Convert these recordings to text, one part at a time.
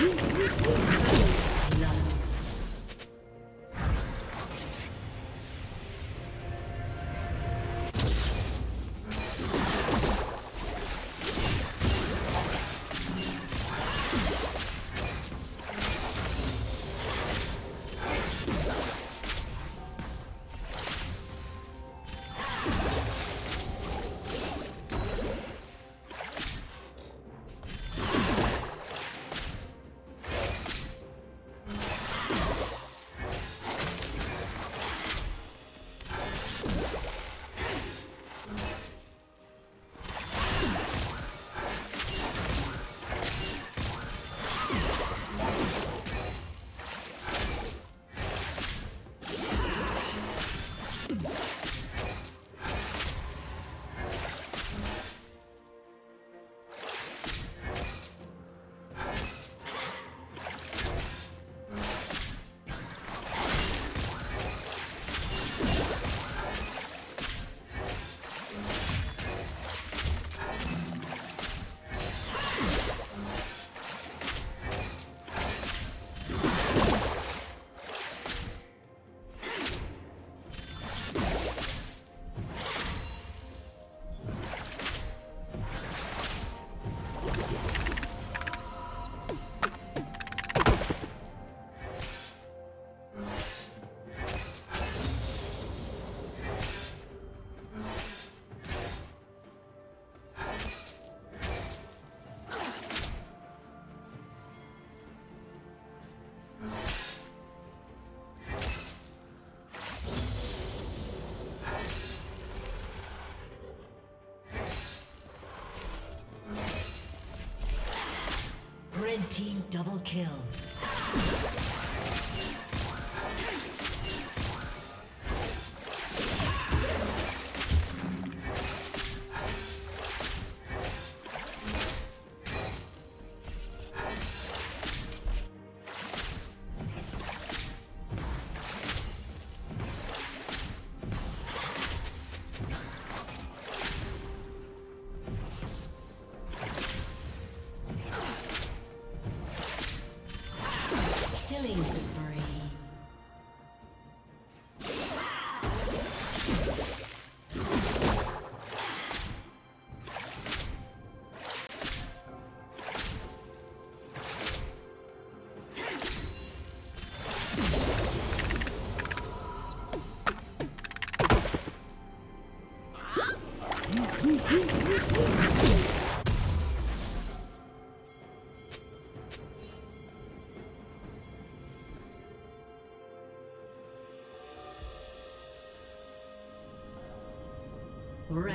Let's go. Team double kill.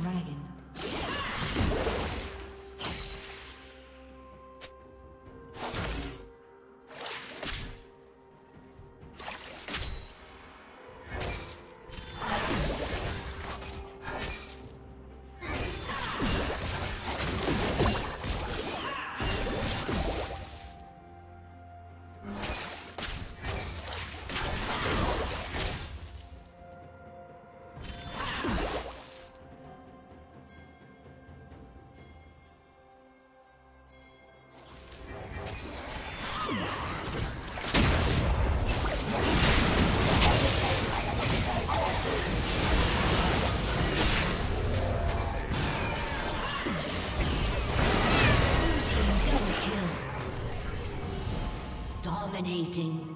Dragon. Dominating.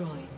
Destroyed.